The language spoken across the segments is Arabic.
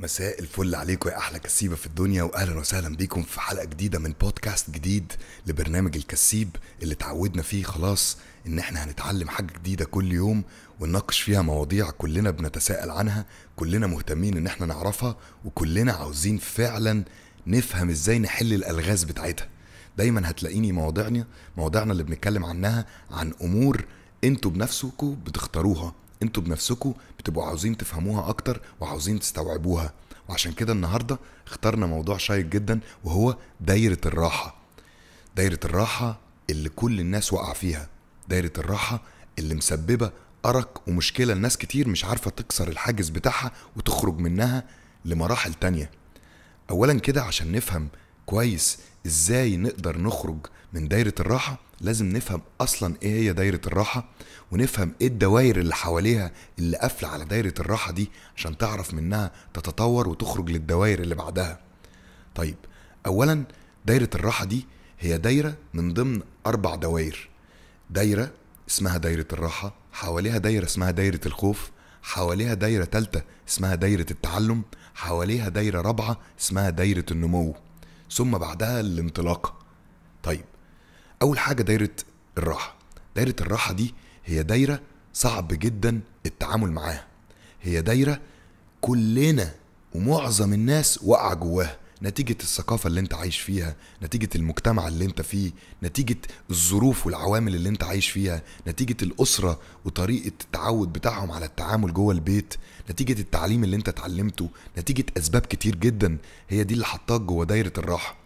مساء الفل عليكم يا أحلى كسيبة في الدنيا واهلا وسهلا بيكم في حلقة جديدة من بودكاست جديد لبرنامج الكسيب اللي اتعودنا فيه خلاص إن إحنا هنتعلم حاجة جديدة كل يوم ونناقش فيها مواضيع كلنا بنتساءل عنها كلنا مهتمين إن إحنا نعرفها وكلنا عاوزين فعلا نفهم إزاي نحل الألغاز بتاعتها. دايما هتلاقيني مواضيعنا مواضيعنا اللي بنتكلم عنها عن أمور أنتوا بنفسكم بتختاروها. أنتوا بنفسكم بتبقوا عاوزين تفهموها أكتر وعاوزين تستوعبوها. وعشان كده النهارده اخترنا موضوع شيق جدا وهو دايرة الراحة. دايرة الراحة اللي كل الناس وقع فيها. دايرة الراحة اللي مسببة أرق ومشكلة لناس كتير مش عارفة تكسر الحاجز بتاعها وتخرج منها لمراحل تانية. اولا كده عشان نفهم كويس إزاي نقدر نخرج من دايرة الراحة. لازم نفهم أصلا إيه هي دايرة الراحة ونفهم إيه الدوائر اللي حواليها اللي قافلة على دايرة الراحة دي عشان تعرف منها تتطور وتخرج للدوائر اللي بعدها. طيب اولا دايرة الراحة دي هي دايرة من ضمن أربع دوائر. دايرة اسمها دايرة الراحة حواليها دايرة اسمها دايرة الخوف حواليها دايرة تالتة اسمها دايرة التعلم حواليها دايرة رابعة اسمها دايرة النمو. ثم بعدها الانطلاقة. طيب أول حاجة دايرة الراحة. دايرة الراحة دي هي دايرة صعب جدا التعامل معاها. هي دايرة كلنا ومعظم الناس وقع جواها. نتيجة الثقافة اللي انت عايش فيها نتيجة المجتمع اللي انت فيه نتيجة الظروف والعوامل اللي انت عايش فيها نتيجة الأسرة وطريقة التعود بتاعهم على التعامل جوه البيت نتيجة التعليم اللي انت اتعلمته نتيجة أسباب كتير جدا هي دي اللي حطاك جوه دايرة الراحة.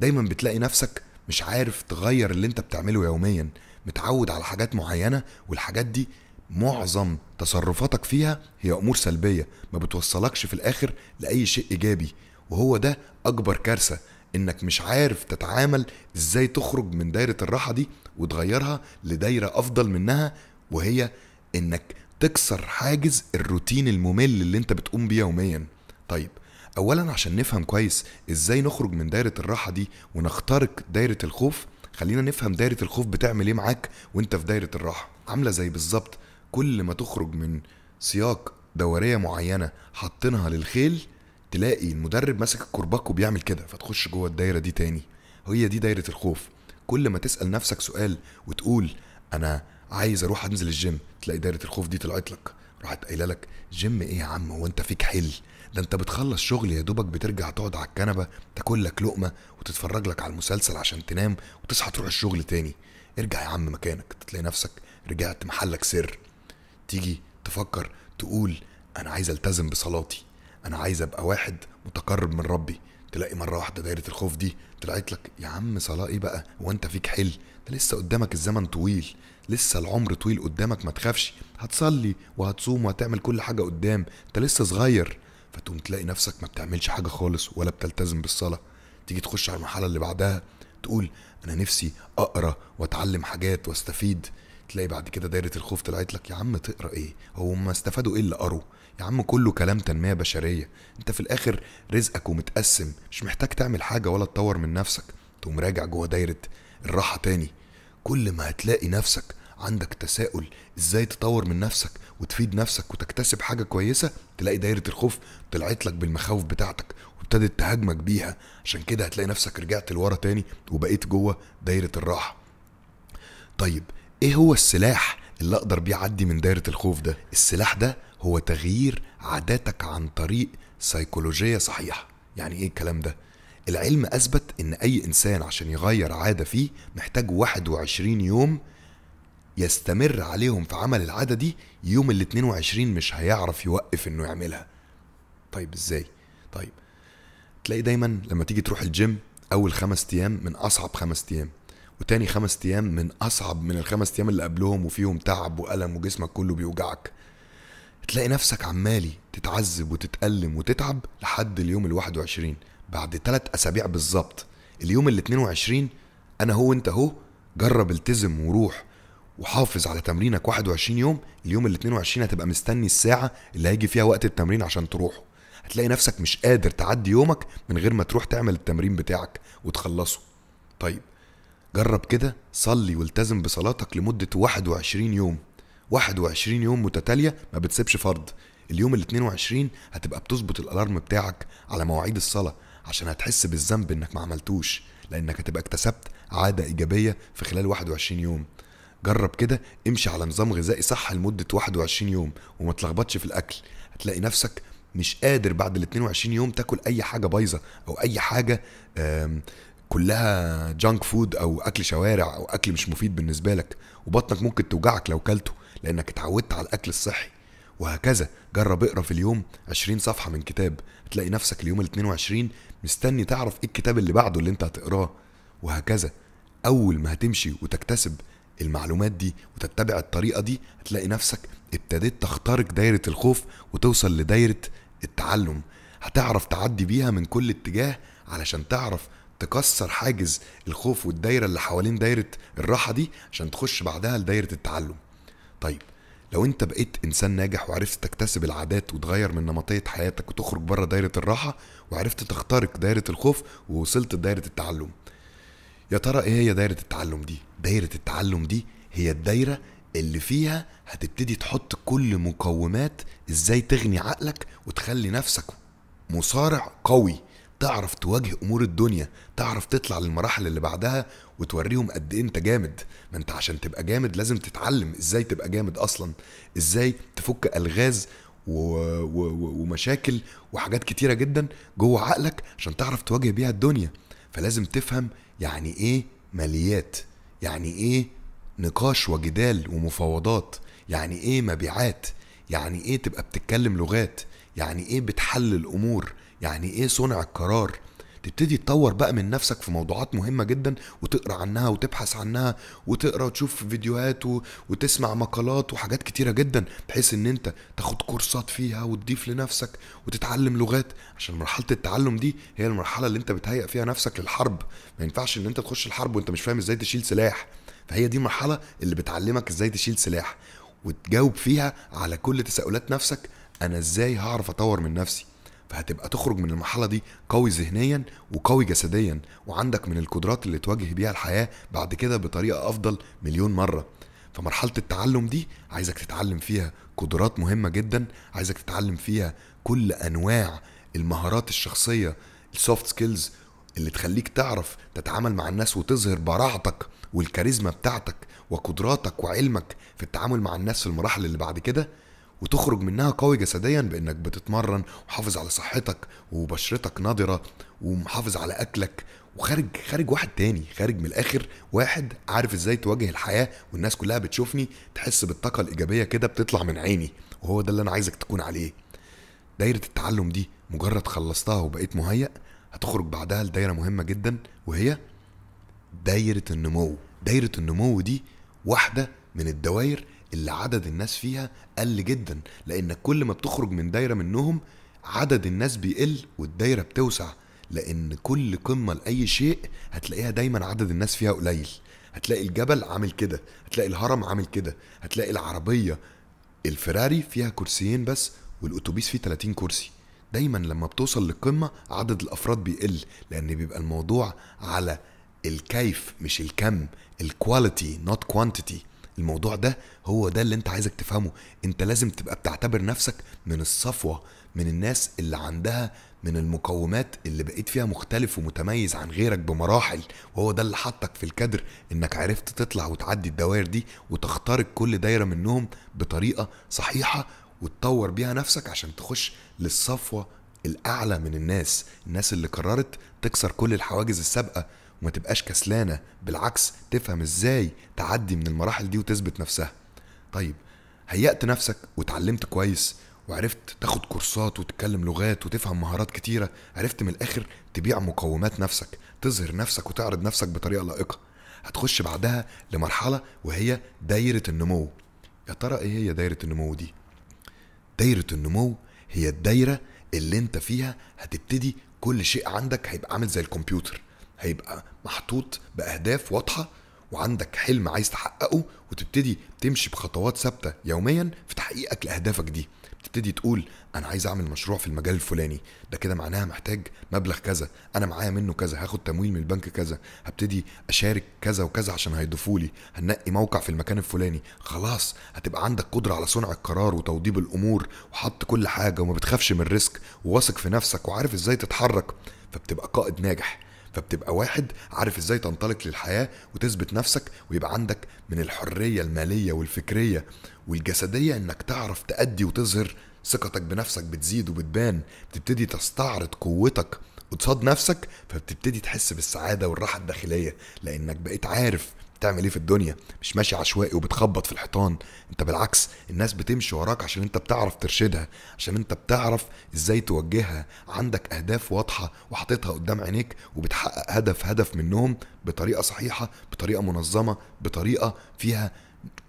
دايما بتلاقي نفسك مش عارف تغير اللي انت بتعمله يوميا متعود على حاجات معينة والحاجات دي معظم تصرفاتك فيها هي أمور سلبية ما بتوصلكش في الآخر لأي شيء إيجابي. وهو ده أكبر كارثة إنك مش عارف تتعامل إزاي تخرج من دايرة الراحة دي وتغيرها لدايرة أفضل منها وهي إنك تكسر حاجز الروتين الممل اللي أنت بتقوم بيه يوميا. طيب اولا عشان نفهم كويس إزاي نخرج من دايرة الراحة دي ونخترق دايرة الخوف خلينا نفهم دايرة الخوف بتعمل إيه معاك وأنت في دايرة الراحة. عاملة زي بالظبط كل ما تخرج من سياق دورية معينة حاطينها للخيل تلاقي المدرب ماسك الكرباج وبيعمل كده فتخش جوه الدايرة دي تاني. هي دي دايرة الخوف. كل ما تسأل نفسك سؤال وتقول أنا عايز أروح أنزل الجيم تلاقي دايرة الخوف دي طلعت لك. راحت قايلة لك جيم إيه يا عم؟ هو أنت فيك حل؟ ده أنت بتخلص شغل يا دوبك بترجع تقعد على الكنبة تاكل لك لقمة وتتفرج لك على المسلسل عشان تنام وتصحى تروح الشغل تاني. ارجع يا عم مكانك. تلاقي نفسك رجعت محلك سر. تيجي تفكر تقول أنا عايز ألتزم بصلاتي. أنا عايز أبقى واحد متقرب من ربي. تلاقي مرة واحدة دايرة الخوف دي طلعت لك يا عم صلاة إيه بقى؟ هو أنت فيك حل؟ ده لسه قدامك الزمن طويل لسه العمر طويل قدامك ما تخافش. هتصلي وهتصوم وهتعمل كل حاجة قدام أنت لسه صغير. فتقوم تلاقي نفسك ما بتعملش حاجة خالص ولا بتلتزم بالصلاة. تيجي تخش على المرحلة اللي بعدها تقول أنا نفسي أقرأ وأتعلم حاجات وأستفيد. تلاقي بعد كده دايرة الخوف طلعت لك يا عم تقرأ إيه؟ هو ما استفادوا إيه اللي قروا؟ يا عم كله كلام تنمية بشرية. أنت في الآخر رزقك ومتقسم مش محتاج تعمل حاجة ولا تطور من نفسك. تقوم راجع جوه دايرة الراحة تاني. كل ما هتلاقي نفسك عندك تساؤل إزاي تطور من نفسك وتفيد نفسك وتكتسب حاجة كويسة تلاقي دايرة الخوف طلعت لك بالمخاوف بتاعتك وابتدت تهاجمك بيها. عشان كده هتلاقي نفسك رجعت لورا تاني وبقيت جوه دايرة الراحة. طيب إيه هو السلاح اللي أقدر بيه أعدي من دايرة الخوف ده؟ السلاح ده هو تغيير عاداتك عن طريق سيكولوجية صحيحة. يعني إيه الكلام ده؟ العلم أثبت إن أي إنسان عشان يغير عادة فيه محتاج 21 يوم يستمر عليهم في عمل العادة دي يوم ال 22 مش هيعرف يوقف إنه يعملها. طيب إزاي؟ طيب تلاقي دايما لما تيجي تروح الجيم أول خمس أيام من أصعب خمس أيام. وتاني خمس أيام من أصعب من الخمس أيام اللي قبلهم وفيهم تعب وألم وجسمك كله بيوجعك. تلاقي نفسك عمالي تتعذب وتتألم وتتعب لحد اليوم ال 21 بعد ثلاث أسابيع بالظبط. اليوم ال 22 أنا هو انت أهو جرب التزم وروح وحافظ على تمرينك 21 يوم اليوم ال 22 هتبقى مستني الساعة اللي هيجي فيها وقت التمرين عشان تروحه. هتلاقي نفسك مش قادر تعدي يومك من غير ما تروح تعمل التمرين بتاعك وتخلصه. طيب جرب كده صلي والتزم بصلاتك لمدة 21 يوم. 21 يوم متتالية ما بتسيبش فرض. اليوم ال 22 هتبقى بتظبط الألارم بتاعك على مواعيد الصلاة عشان هتحس بالذنب إنك ما عملتوش لأنك هتبقى اكتسبت عادة إيجابية في خلال 21 يوم. جرب كده امشي على نظام غذائي صح لمدة 21 يوم وما تلخبطش في الأكل. هتلاقي نفسك مش قادر بعد ال 22 يوم تاكل أي حاجة بايظة أو أي حاجة كلها جانك فود أو أكل شوارع أو أكل مش مفيد بالنسبة لك وبطنك ممكن توجعك لو كلته لأنك اتعودت على الأكل الصحي. وهكذا جرب اقرأ في اليوم 20 صفحة من كتاب هتلاقي نفسك اليوم ال 22 مستني تعرف إيه الكتاب اللي بعده اللي أنت هتقراه. وهكذا أول ما هتمشي وتكتسب المعلومات دي وتتبع الطريقة دي هتلاقي نفسك ابتديت تخترق دايرة الخوف وتوصل لدايرة التعلم. هتعرف تعدي بيها من كل اتجاه علشان تعرف تكسر حاجز الخوف والدايرة اللي حوالين دايرة الراحة دي عشان تخش بعدها لدايرة التعلم. طيب لو انت بقيت إنسان ناجح وعرفت تكتسب العادات وتغير من نمطية حياتك وتخرج بره دايرة الراحة وعرفت تخترق دايرة الخوف ووصلت لدايرة التعلم. يا ترى إيه هي دايرة التعلم دي؟ دايرة التعلم دي هي الدايرة اللي فيها هتبتدي تحط كل مقومات إزاي تغني عقلك وتخلي نفسك مصارع قوي تعرف تواجه أمور الدنيا تعرف تطلع للمراحل اللي بعدها وتوريهم قد إيه أنت جامد. ما أنت عشان تبقى جامد لازم تتعلم إزاي تبقى جامد أصلا إزاي تفك ألغاز و... و... ومشاكل وحاجات كتيرة جدا جوه عقلك عشان تعرف تواجه بيها الدنيا. فلازم تفهم يعني إيه ماليات يعني إيه نقاش وجدال ومفاوضات يعني إيه مبيعات يعني إيه تبقى بتتكلم لغات يعني إيه بتحلل أمور يعني إيه صنع القرار؟ تبتدي تطور بقى من نفسك في موضوعات مهمة جدا وتقرأ عنها وتبحث عنها وتقرأ وتشوف فيديوهات. وتسمع مقالات وحاجات كتيرة جدا بحيث إن أنت تاخد كورسات فيها وتضيف لنفسك وتتعلم لغات. عشان مرحلة التعلم دي هي المرحلة اللي أنت بتهيئ فيها نفسك للحرب. ما ينفعش إن أنت تخش الحرب وأنت مش فاهم إزاي تشيل سلاح. فهي دي المرحلة اللي بتعلمك إزاي تشيل سلاح وتجاوب فيها على كل تساؤلات نفسك. أنا إزاي هعرف أطور من نفسي؟ فهتبقى تخرج من المرحلة دي قوي ذهنيا وقوي جسديا وعندك من القدرات اللي تواجه بيها الحياة بعد كده بطريقة أفضل مليون مرة. فمرحلة التعلم دي عايزك تتعلم فيها قدرات مهمة جدا عايزك تتعلم فيها كل أنواع المهارات الشخصية ال soft skills اللي تخليك تعرف تتعامل مع الناس وتظهر براعتك والكاريزما بتاعتك وقدراتك وعلمك في التعامل مع الناس في المراحل اللي بعد كده. وتخرج منها قوي جسديا بإنك بتتمرن وحافظ على صحتك وبشرتك نضره ومحافظ على أكلك وخارج خارج واحد تاني خارج من الآخر واحد عارف إزاي تواجه الحياة والناس كلها بتشوفني تحس بالطاقة الإيجابية كده بتطلع من عيني وهو ده اللي أنا عايزك تكون عليه. دايرة التعلم دي مجرد خلصتها وبقيت مهيأ هتخرج بعدها لدايرة مهمة جدا وهي دايرة النمو. دايرة النمو دي واحدة من الدوائر اللي عدد الناس فيها قل جدا لانك كل ما بتخرج من دايرة منهم عدد الناس بيقل والدايرة بتوسع لأن كل قمة لأي شيء هتلاقيها دايما عدد الناس فيها قليل. هتلاقي الجبل عامل كده هتلاقي الهرم عامل كده هتلاقي العربية. الفراري فيها كرسيين بس والأتوبيس فيه 30 كرسي. دايما لما بتوصل للقمة عدد الأفراد بيقل لأن بيبقى الموضوع على الكيف مش الكم ال quality not quantity الموضوع ده هو ده اللي انت عايزك تفهمه. انت لازم تبقى بتعتبر نفسك من الصفوة من الناس اللي عندها من المقومات اللي بقيت فيها مختلف ومتميز عن غيرك بمراحل وهو ده اللي حطك في الكادر انك عرفت تطلع وتعدي الدوائر دي وتخترق كل دايرة منهم بطريقة صحيحة وتطور بيها نفسك عشان تخش للصفوة الأعلى من الناس الناس اللي قررت تكسر كل الحواجز السابقة وما تبقاش كسلانة بالعكس تفهم إزاي تعدي من المراحل دي وتثبت نفسها. طيب هيأت نفسك وتعلمت كويس وعرفت تاخد كورسات وتتكلم لغات وتفهم مهارات كتيرة عرفت من الآخر تبيع مقومات نفسك تظهر نفسك وتعرض نفسك بطريقة لائقة. هتخش بعدها لمرحلة وهي دايرة النمو. يا ترى إيه هي دايرة النمو دي؟ دايرة النمو هي الدايرة اللي أنت فيها هتبتدي كل شيء عندك هيبقى عامل زي الكمبيوتر. هيبقى محطوط بأهداف واضحة وعندك حلم عايز تحققه وتبتدي تمشي بخطوات ثابتة يوميا في تحقيقك لأهدافك دي. تبتدي تقول أنا عايز أعمل مشروع في المجال الفلاني. ده كده معناها محتاج مبلغ كذا. أنا معايا منه كذا. هاخد تمويل من البنك كذا. هبتدي أشارك كذا وكذا عشان هيضيفوا لي. هنقي موقع في المكان الفلاني. خلاص هتبقى عندك قدرة على صنع القرار وتوضيب الأمور وحط كل حاجة وما بتخافش من الريسك وواثق في نفسك وعارف إزاي تتحرك. فبتبقى قائد ناجح. فبتبقى واحد عارف إزاي تنطلق للحياة وتثبت نفسك ويبقى عندك من الحرية المالية والفكرية والجسدية انك تعرف تأدي وتظهر. ثقتك بنفسك بتزيد وبتبان بتبتدي تستعرض قوتك قصاد نفسك فبتبتدي تحس بالسعادة والراحة الداخلية لانك بقيت عارف بتعمل إيه في الدنيا؟ مش ماشي عشوائي وبتخبط في الحيطان. أنت بالعكس الناس بتمشي وراك عشان أنت بتعرف ترشدها عشان أنت بتعرف إزاي توجهها. عندك أهداف واضحة وحاططها قدام عينيك وبتحقق هدف هدف منهم بطريقة صحيحة بطريقة منظمة بطريقة فيها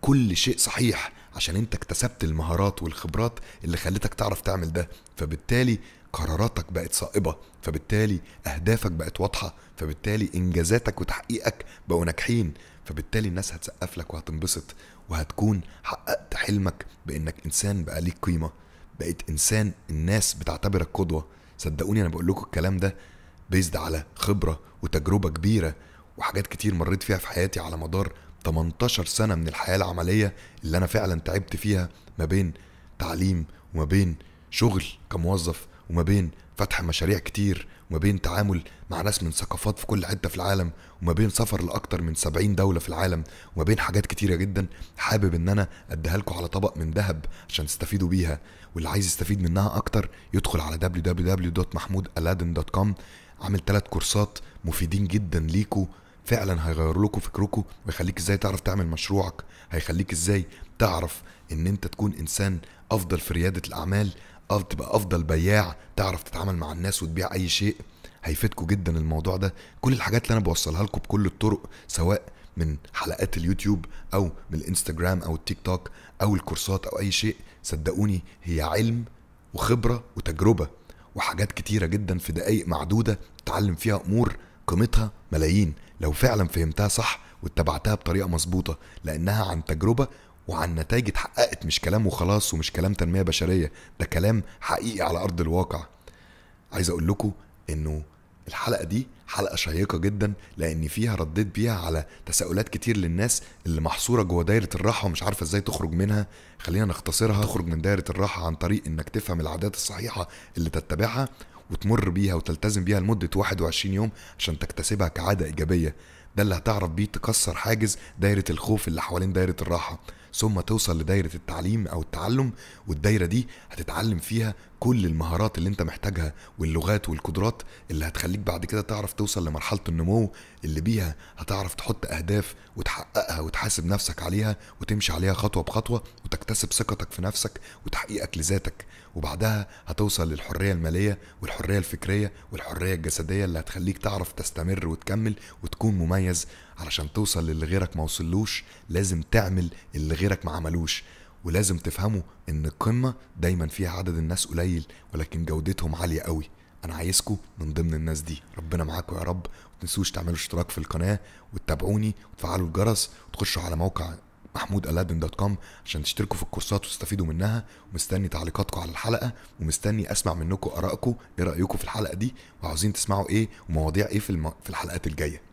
كل شيء صحيح عشان أنت اكتسبت المهارات والخبرات اللي خلتك تعرف تعمل ده. فبالتالي قراراتك بقت صائبة فبالتالي أهدافك بقت واضحة فبالتالي إنجازاتك وتحقيقك بقوا ناجحين. فبالتالي الناس هتسقف لك وهتنبسط وهتكون حققت حلمك بإنك إنسان بقى ليك قيمة. بقيت إنسان الناس بتعتبرك قدوة. صدقوني أنا بقول لكم الكلام ده بيزد على خبرة وتجربة كبيرة وحاجات كتير مريت فيها في حياتي على مدار 18 سنة من الحياة العملية اللي أنا فعلا تعبت فيها ما بين تعليم وما بين شغل كموظف وما بين فتح مشاريع كتير وما بين تعامل مع ناس من ثقافات في كل حتة في العالم وما بين سفر لأكتر من 70 دولة في العالم وما بين حاجات كتيرة جدا حابب إن أنا أديها لكم على طبق من ذهب عشان تستفيدوا بيها. واللي عايز يستفيد منها أكتر يدخل على www.mahmoudaladdin.com عامل ثلاث كورسات مفيدين جدا ليكوا. فعلا هيغيروا لكم فكركم ويخليك إزاي تعرف تعمل مشروعك. هيخليك إزاي تعرف إن أنت تكون إنسان أفضل في ريادة الأعمال. تبقى أفضل بياع تعرف تتعامل مع الناس وتبيع أي شيء. هيفيدكم جدا الموضوع ده. كل الحاجات اللي أنا بوصلها لكم بكل الطرق سواء من حلقات اليوتيوب أو من الإنستجرام أو التيك توك أو الكورسات أو أي شيء صدقوني هي علم وخبرة وتجربة وحاجات كتيرة جدا في دقايق معدودة تتعلم فيها أمور قيمتها ملايين. لو فعلا فهمتها صح واتبعتها بطريقة مظبوطة لأنها عن تجربة وعن نتائج اتحققت مش كلام وخلاص ومش كلام تنمية بشرية ده كلام حقيقي على أرض الواقع. عايز أقول لكم إنه الحلقة دي حلقة شيقة جدا لأن فيها رديت بيها على تساؤلات كتير للناس اللي محصورة جوه دايرة الراحة ومش عارفة إزاي تخرج منها. خلينا نختصرها. تخرج من دايرة الراحة عن طريق إنك تفهم العادات الصحيحة اللي تتبعها وتمر بيها وتلتزم بيها لمدة 21 يوم عشان تكتسبها كعادة إيجابية. ده اللي هتعرف بيه تكسر حاجز دايرة الخوف اللي حوالين دايرة الراحة. ثم توصل لدايرة التعليم أو التعلم والدايرة دي هتتعلم فيها كل المهارات اللي انت محتاجها واللغات والقدرات اللي هتخليك بعد كده تعرف توصل لمرحلة النمو اللي بيها هتعرف تحط أهداف وتحققها وتحاسب نفسك عليها وتمشي عليها خطوة بخطوة وتكتسب ثقتك في نفسك وتحقيقك لذاتك. وبعدها هتوصل للحرية المالية والحرية الفكرية والحرية الجسدية اللي هتخليك تعرف تستمر وتكمل وتكون مميز. علشان توصل للي غيرك ما وصلوش لازم تعمل اللي غيرك ما عملوش. ولازم تفهموا إن القمة دايما فيها عدد الناس قليل ولكن جودتهم عالية قوي. أنا عايزكم من ضمن الناس دي. ربنا معاكم يا رب. وتنسوش تعملوا اشتراك في القناة وتتابعوني وتفعلوا الجرس وتخشوا على موقع محمود ألادن دوت كوم عشان تشتركوا في الكورسات وتستفيدوا منها. ومستني تعليقاتكم على الحلقة ومستني أسمع منكم آرائكم إيه رأيكم في الحلقة دي وعاوزين تسمعوا إيه ومواضيع إيه في, الم... في الحلقات الجاية.